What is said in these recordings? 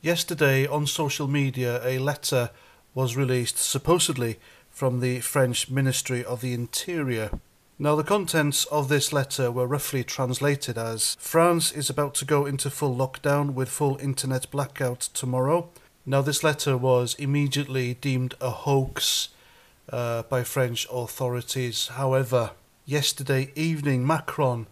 Yesterday on social media, a letter was released supposedly from the French Ministry of the Interior. Now, the contents of this letter were roughly translated as France is about to go into full lockdown with full internet blackout tomorrow. Now, this letter was immediately deemed a hoax uh, by French authorities. However, yesterday evening, Macron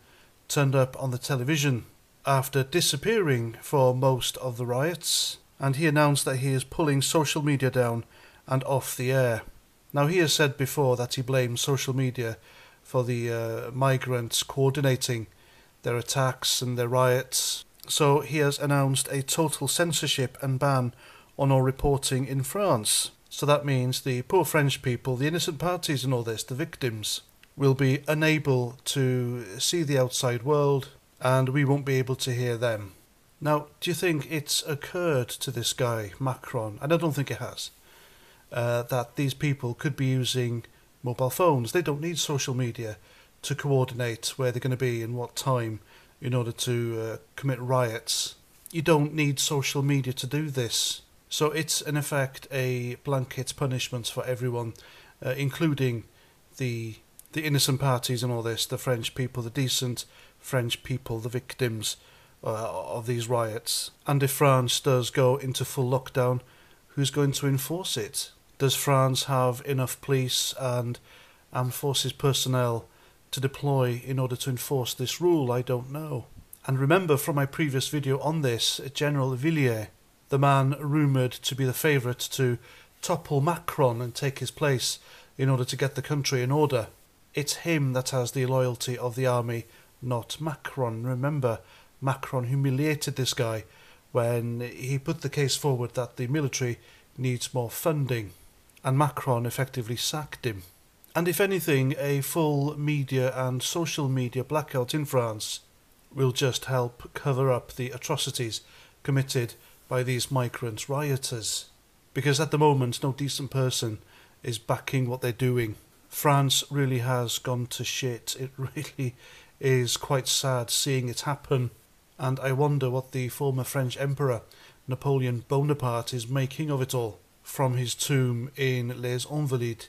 turned up on the television after disappearing for most of the riots, and he announced that he is pulling social media down and off the air. Now, he has said before that he blames social media for the uh, migrants coordinating their attacks and their riots. So he has announced a total censorship and ban on all reporting in France. So that means the poor French people, the innocent parties in all this, the victims, will be unable to see the outside world, and we won't be able to hear them. Now, do you think it's occurred to this guy, Macron, and I don't think it has, uh, that these people could be using mobile phones? They don't need social media to coordinate where they're going to be and what time in order to uh, commit riots. You don't need social media to do this. So it's in effect a blanket punishment for everyone, uh, including the the innocent parties and all this, the French people, the decent French people, the victims uh, of these riots. And if France does go into full lockdown, who's going to enforce it? Does France have enough police and armed forces personnel to deploy in order to enforce this rule? I don't know. And remember from my previous video on this, General Villiers, the man rumoured to be the favourite to topple Macron and take his place in order to get the country in order. It's him that has the loyalty of the army not Macron. Remember, Macron humiliated this guy when he put the case forward that the military needs more funding, and Macron effectively sacked him. And if anything, a full media and social media blackout in France will just help cover up the atrocities committed by these migrant rioters. Because at the moment, no decent person is backing what they're doing. France really has gone to shit. It really is quite sad seeing it happen, and I wonder what the former French Emperor Napoleon Bonaparte is making of it all from his tomb in Les Invalides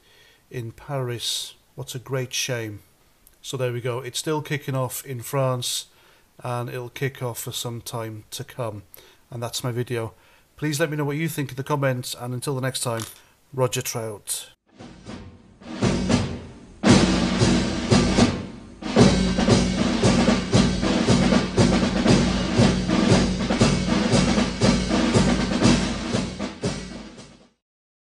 in Paris. What a great shame. So there we go. It's still kicking off in France and it'll kick off for some time to come. And that's my video. Please let me know what you think in the comments and until the next time, Roger Trout.